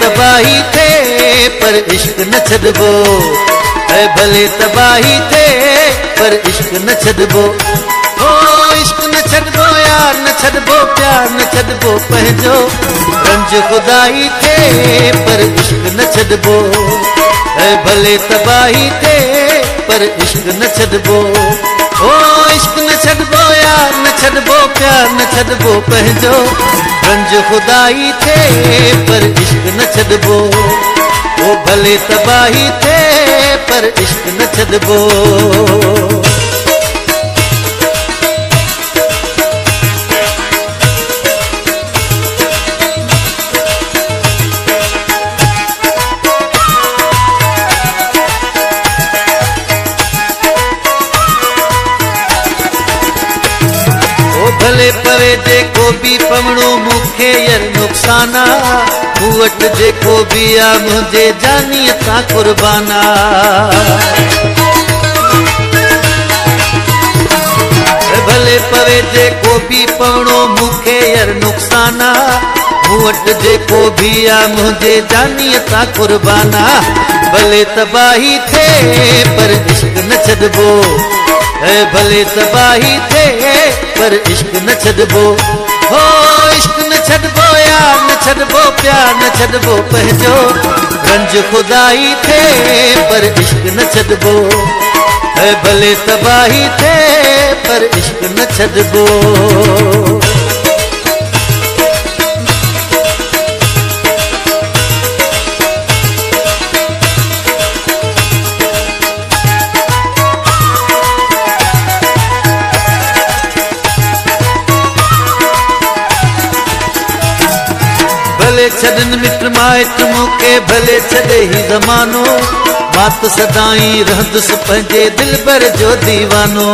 तबाही थे, पर इश्क न छॾबो ऐं भले तबाही थे, पर इश्क न छॾबो हो, इश्क न छॾबो यार, न छॾबो प्यार, न छॾबो पंहिंजो। रंज खुदाई थे, पर इश्क न छॾबो ऐं भले तबाही थे, पर इश्क न छॾबो ओ इश्क न छॾबो यार, न छॾबो प्यार, न छॾबो पंहिंजो। रंज खुदाई थे, पर इश्क छॾबो ओ भले तबाही थे, पर इश्क न छॾबो ओ भले पवे जेको बि पवणो मूंखे यर नुक़साना मूं वटि जेको बि आहे मुंहिंजे कुर्बाना। भले पवे जेको बि पवणो मूंखे यर नुक़साना। मूं वटि जेको बि आहे मुंहिंजे जानीअ कुर्बाना। भले तबाही थे, पर इश्क न छॾबो ऐ भले तबाही थे, पर इश्क न छॾबो हो, इश्क न न प्यार न छो रंज खुदाई थे, पर इश्क न छो भले तबाही थे, पर इश्क न छॾबो छॾनि मिट माइट मूंखे भले छॾे ही ज़मानो। माँ त सदाई रहंदुसि पंहिंजे दिल भर जो दीवानो।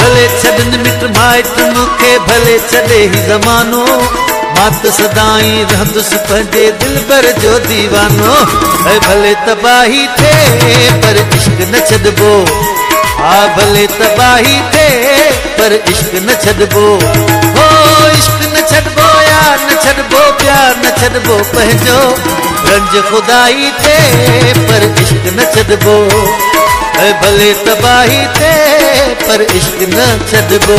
भले छॾनि मिट माइट मूंखे भले छॾे ही ज़मानो। माँ त सदाई रहंदुसि पंहिंजे दिल भर जो दीवानो। ऐं भले तबाही थे, पर इश्क न छॾबो। हा, भले तबाही थे पर इश्क न छॾबो हो, इश्क न छॾबो यार, न छॾबो प्यार, न छॾबो पंहिंजो रंज खुदाई थे, पर इश्क न छॾबो भले तबाही थे, पर इश्क न छॾबो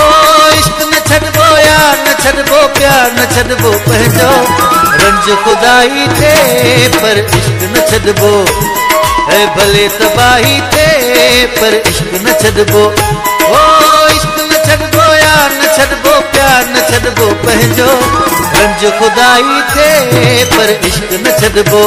ओ इश्क न छॾबो यार, न छॾबो प्यार, न छॾबो पंहिंजो रंज खुदाई थे, पर इश्क न छॾबो ऐ भले तबाही थे, पर इश्क न छॾबो ओ, इश्क न छॾबो यार, न छॾबो प्यार, न छॾबो पंहिंजो रंज खुदाई थे, पर इश्क न छॾबो